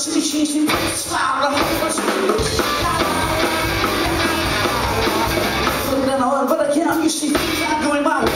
stop the But I can't, you see, I'm going my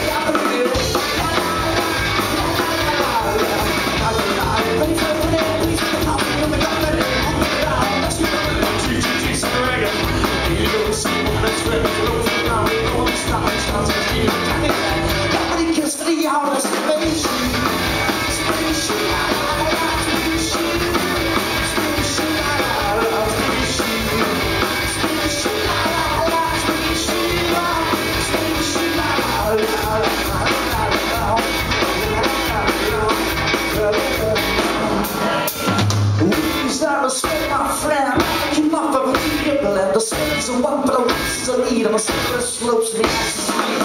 my friend. Off of a nibble and the space of one blow. So lead on the slopes the ice.